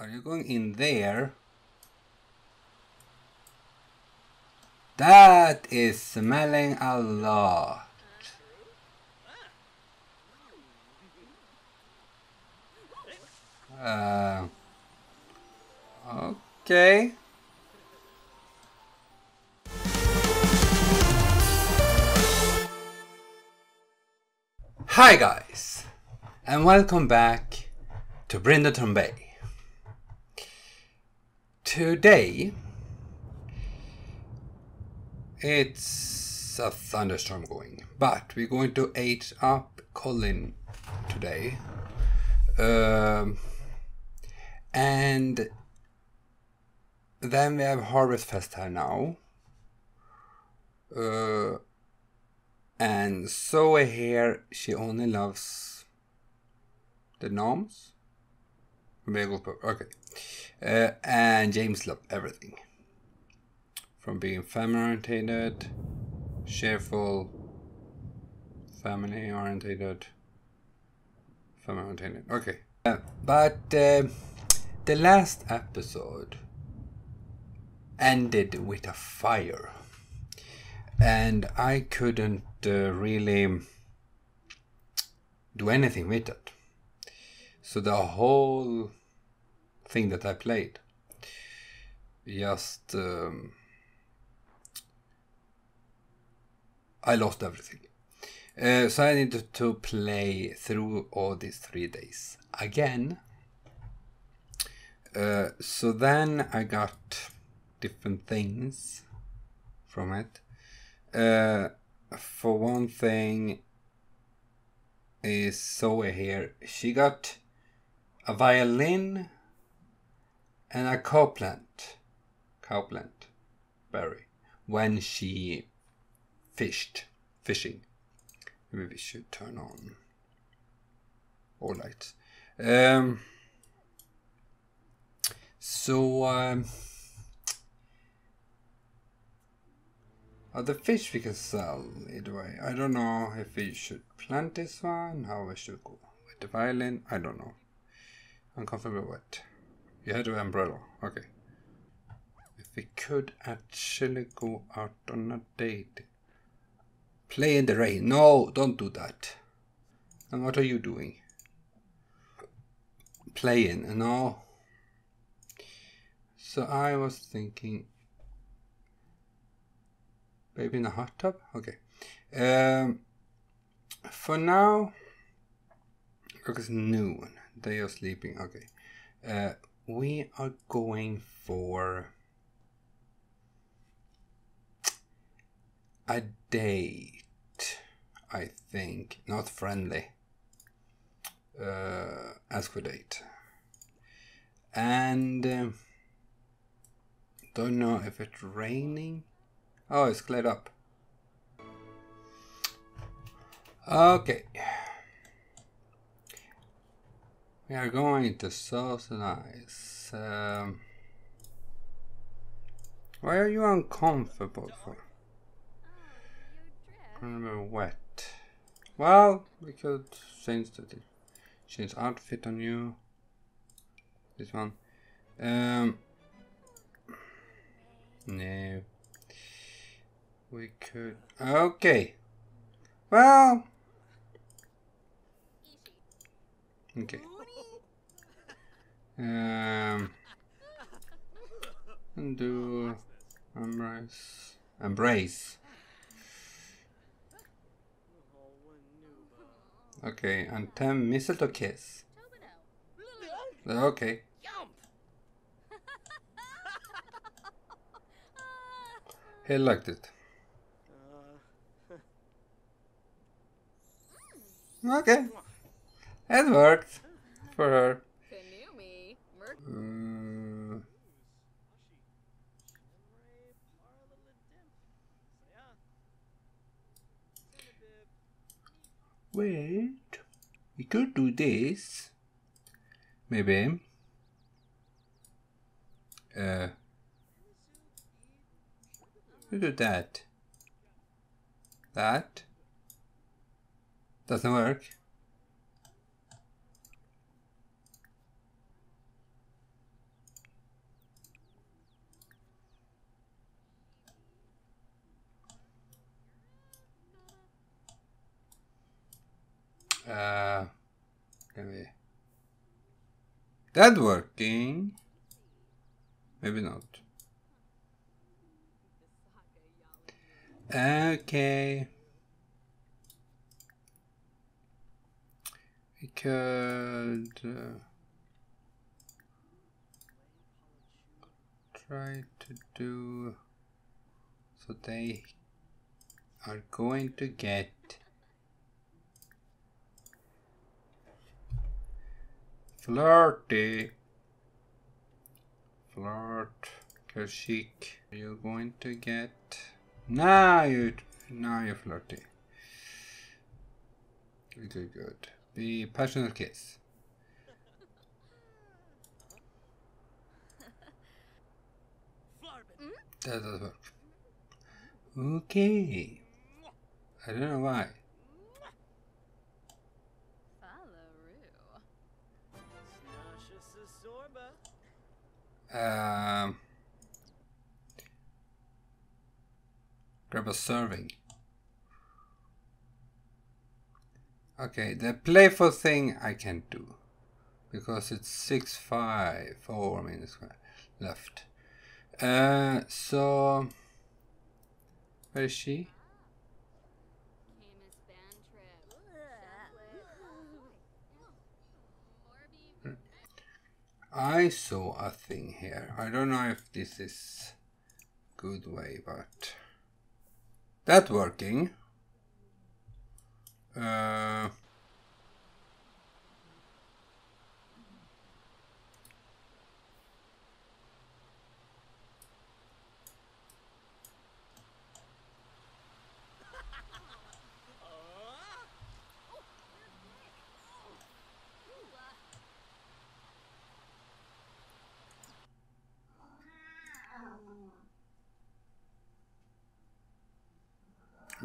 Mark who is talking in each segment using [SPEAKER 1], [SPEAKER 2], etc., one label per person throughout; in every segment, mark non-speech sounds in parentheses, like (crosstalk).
[SPEAKER 1] Are you going in there? That is smelling a lot. Uh, okay. Hi guys, and welcome back to Brindleton Bay. Today, it's a thunderstorm going, but we're going to age up Colin today. Um, and then we have Harvest Fest now. Uh, and Zoe here, she only loves the gnomes. Okay. Uh, and James loved everything. From being family orientated, cheerful, family orientated, family orientated. Okay. Uh, but uh, the last episode ended with a fire. And I couldn't uh, really do anything with it. So the whole thing that I played just um, I lost everything. Uh, so I needed to play through all these three days again. Uh, so then I got different things from it. Uh, for one thing, is Zoe here. She got a violin and a cowplant, cowplant berry when she fished, fishing. Maybe we should turn on all lights. Um, so um, the fish we can sell either way. I don't know if we should plant this one, how we should go with the violin. I don't know. Uncomfortable with. You had the umbrella. Okay. If we could actually go out on a date. Play in the rain. No, don't do that. And what are you doing? Playing. No. So I was thinking Baby in a hot tub? Okay. Um, for now, it's noon. They are sleeping. Okay. Uh, we are going for a date, I think. Not friendly. Uh, ask for date. And um, don't know if it's raining Oh, it's cleared up. Okay. We are going to socialize. Um, why are you uncomfortable for? Remember wet. Well, we could change the change outfit on you. This one. Um. No. We could... Okay. Well... Okay. Um... and do Embrace... Embrace. Okay, and 10 mistletoe kiss. Okay. He liked it. Okay. It worked that. That doesn't work. Uh, can we? That working? Maybe not. Okay. We could uh, try to do so they are going to get flirty flirt chic you're going to get now you now you're flirty. Good good. The passionate kiss. That does work. Okay. I don't know why. Um, grab a serving. Okay, the playful thing I can't do because it's six five four minutes left. Uh, so where is she? I saw a thing here. I don't know if this is good way, but that working. Uh,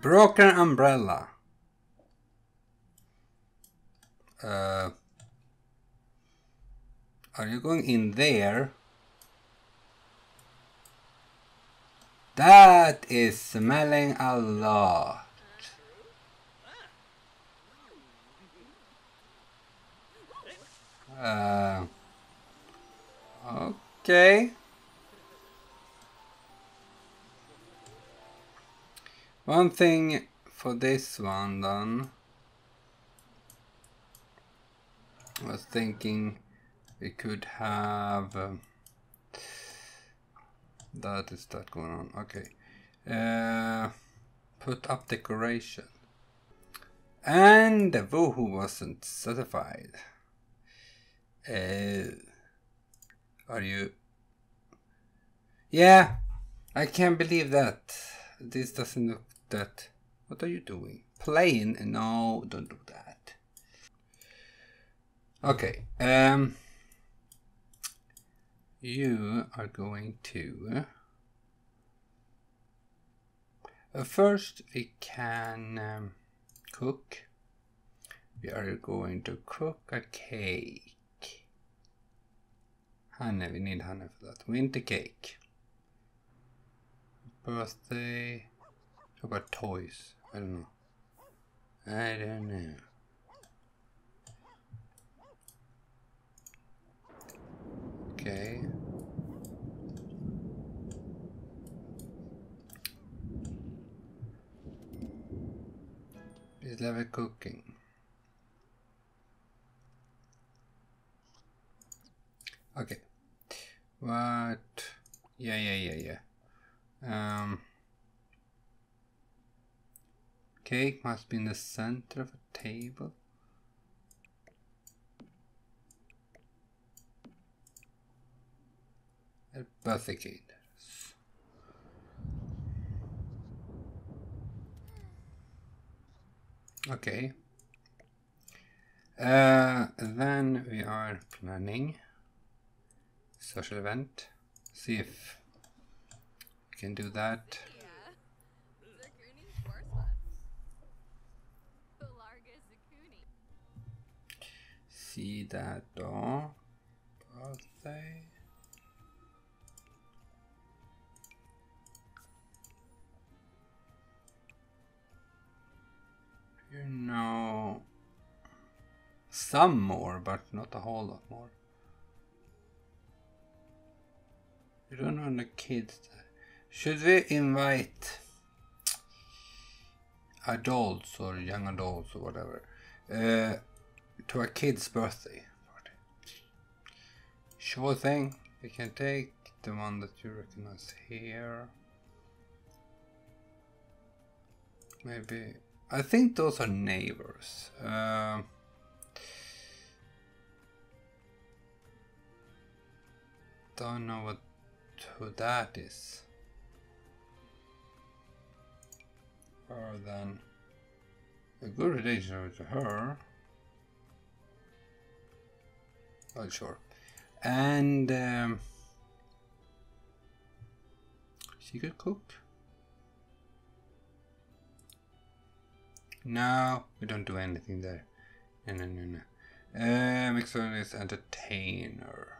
[SPEAKER 1] Broken umbrella. Uh, are you going in there? That is smelling a lot. Uh, okay. One thing for this one then. I was thinking we could have um, that is that going on. Okay. Uh, put up decoration. And the woohoo wasn't certified. Uh, are you yeah I can't believe that. This doesn't look that. What are you doing? Playing? No, don't do that. Okay. Um, you are going to. Uh, first, we can um, cook. We are going to cook a cake. Honey, we need honey for that. Winter cake. Birthday. How about toys? I don't know. I don't know. Okay. Is level cooking. Okay. What? Yeah, yeah, yeah, yeah. Um. Cake must be in the center of a table. A birthday cake. Okay. Uh, then we are planning social event. See if we can do that. See that door birthday you know some more, but not a whole lot more. We don't want the kids. Should we invite adults or young adults or whatever uh, to a kid's birthday party? Sure thing. We can take the one that you recognize here. Maybe. I think those are neighbors. Uh, don't know what who that is. Or then a good relation to her. Oh, sure. And um, she could cook. No, we don't do anything there. No, no, no, no. Uh, is entertainer.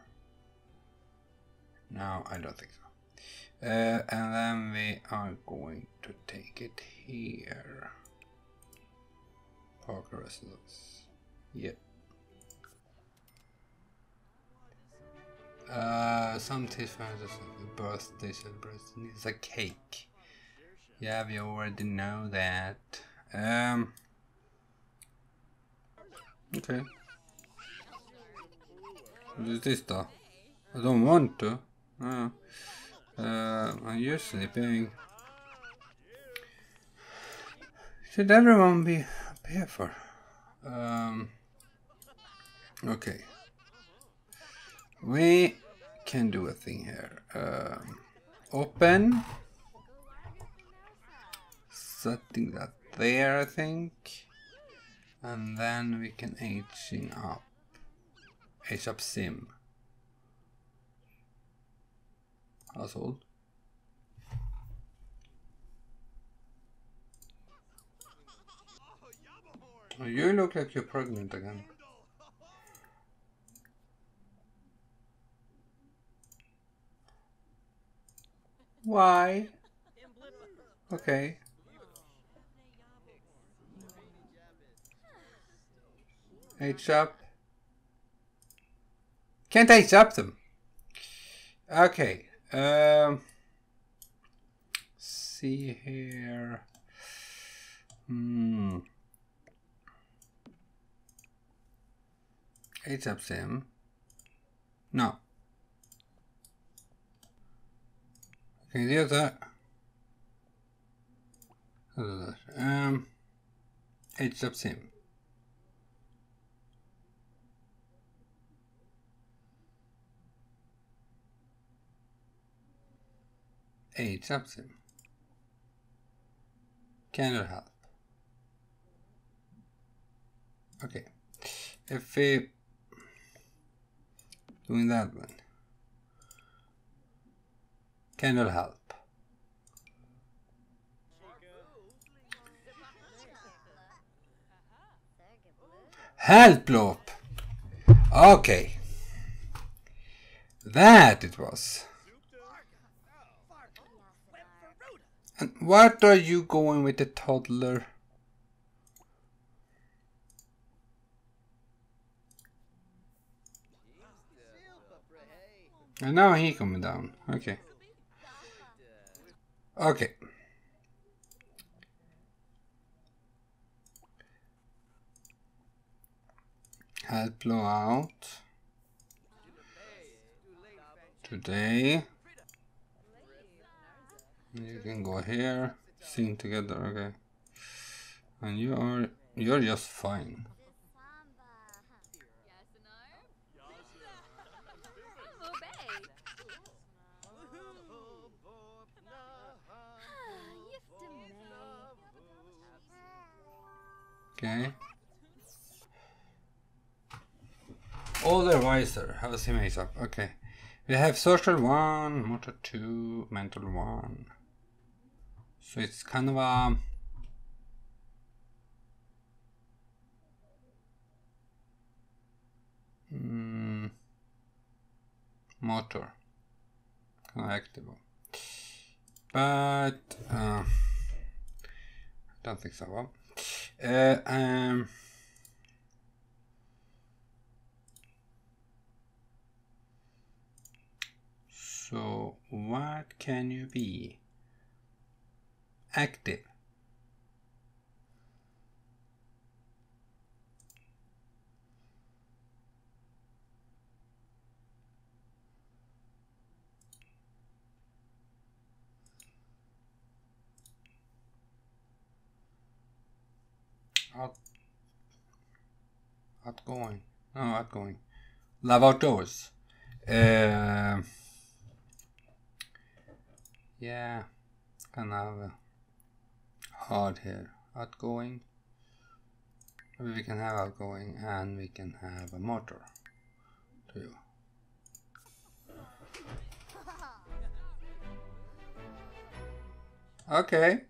[SPEAKER 1] No, I don't think so. Uh, and then we are going to take it here. Parker residence. Yep. Uh, some Tiffany's birthday celebration is a cake. Yeah, we already know that. Um. Okay. What is this though? I don't want to. Uh, uh, just sleeping. Should everyone be here for? Um. Okay. We can do a thing here. Um, open. Setting that there, I think. And then we can aging up. Age up sim. Household. Oh, you look like you're pregnant again. Why? Okay. Age up. Can't age up them. Okay. Um. See here. Hmm. Age up sim. No. Can you do that? Um. Age up sim. age up sim. Can you help? Okay. If we doing that one. Can you help? Help Loop! Okay. That it was. And what are you going with the toddler? And now he coming down. Okay. Okay. Help blow out. Today. You can go here, sing together, okay. And you are, you're just fine. Okay. Older, wiser. Have a sim up. Okay. We have social one, motor two, mental one. So it's kind of a mm, motor active. But uh, I don't think so. Uh, um, so what can you be? Active. Outgoing. No, outgoing. Love outdoors. Uh, yeah, kind of hard here. Outgoing. Maybe we can have outgoing and we can have a motor too. Okay.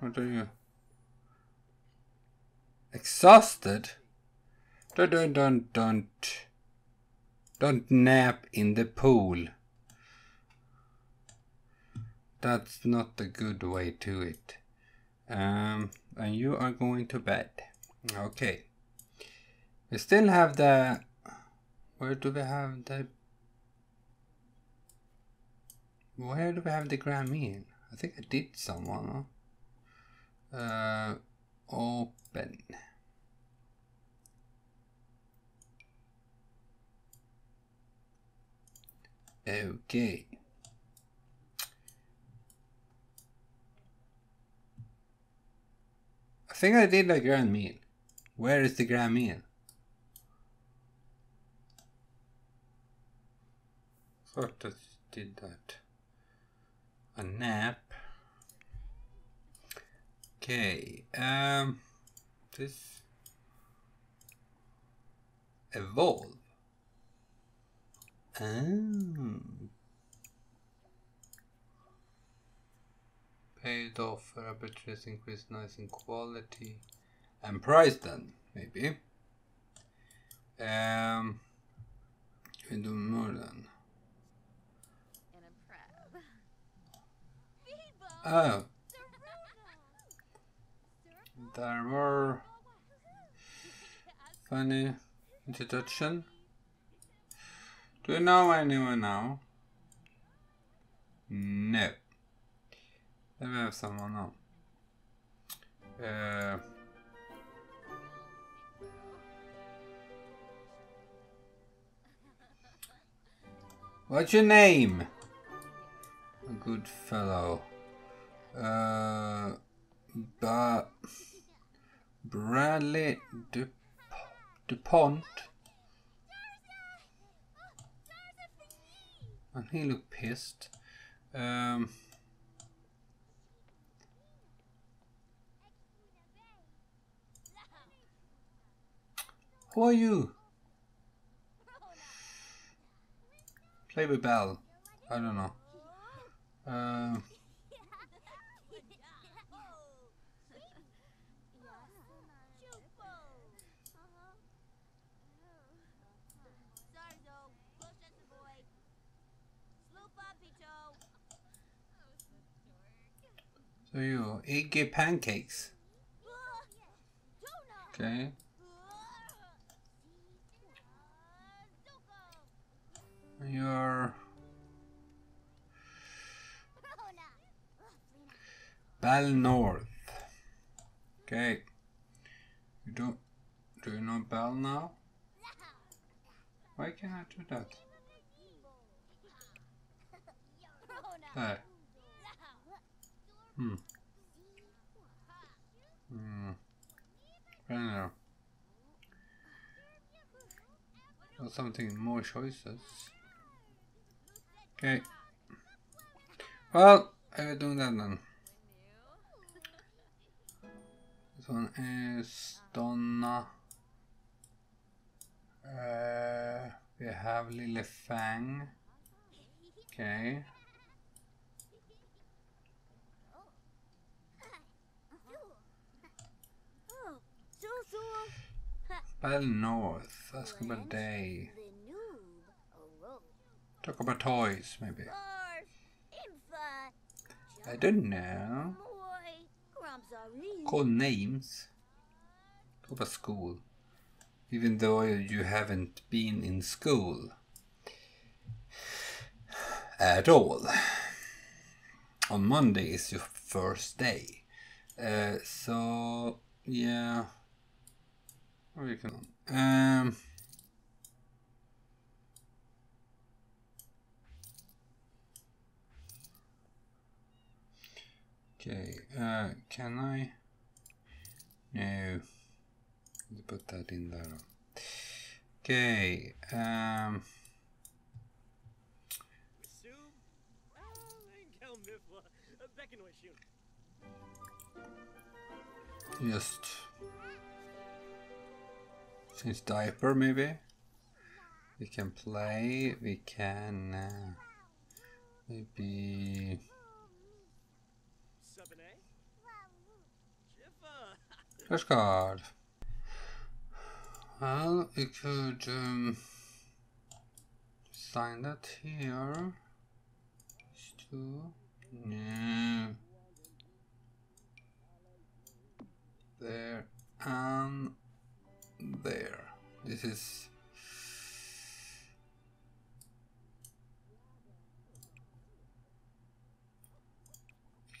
[SPEAKER 1] What are you? Exhausted? Don't, don't, don't, don't. Don't nap in the pool. That's not a good way to it. Um, and you are going to bed. Okay. We still have the... Where do we have the... Where do we have the meal? I think I did someone. Huh? Uh, open. Okay. I think I did the grand meal. Where is the grand meal? Thought I did that. A nap. Okay. Um. This. Evolve. Oh. Paid off for arbitrage increase nice in quality and price then maybe. Um. We do more then. (laughs) Oh. There were funny introduction. Do you know anyone now? No. Then we have someone now. Uh, what's your name? A good fellow. Uh, but Bradley Dup DuPont. And he looked pissed. Um, who are you? Play with Bell. I don't know. Um, so you egg pancakes. Okay. You're Bell North. Okay. You don't do you know Bell now? Why can't I do that? There. Hmm. Hmm. I don't know. Something more choices. Okay. Well, I will do that then. This one is Donna. Uh, we have Lily Fang. Okay. Bell North. Ask about day. Talk about toys, maybe. I don't know. Call names. Talk about school. Even though you haven't been in school. at all. On Monday is your first day. Uh, so yeah, we can. Um. Okay, uh, can I? No. Put that in there. Okay, um. Just since diaper maybe? We can play we can uh, maybe flashcard well we could um, sign that here. Two. No there. And there. This is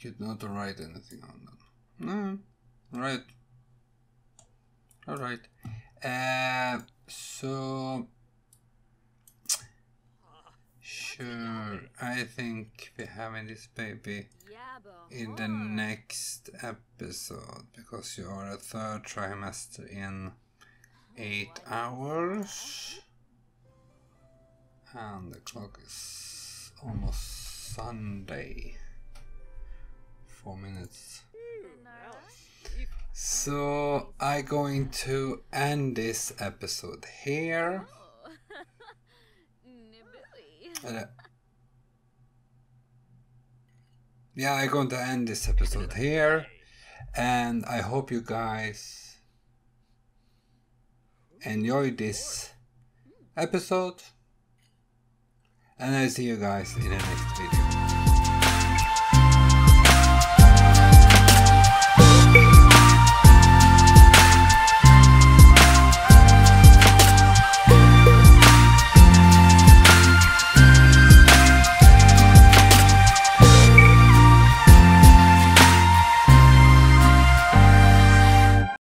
[SPEAKER 1] you could not write anything on them. No. Right. All right uh, so sure. I think we're having this baby in the next episode because you are a third trimester in eight hours. And the clock is almost Sunday. Four minutes. So I'm going to end this episode here. (laughs) Uh, yeah, I'm going to end this episode here. And I hope you guys enjoyed this episode. And I see you guys in the next video.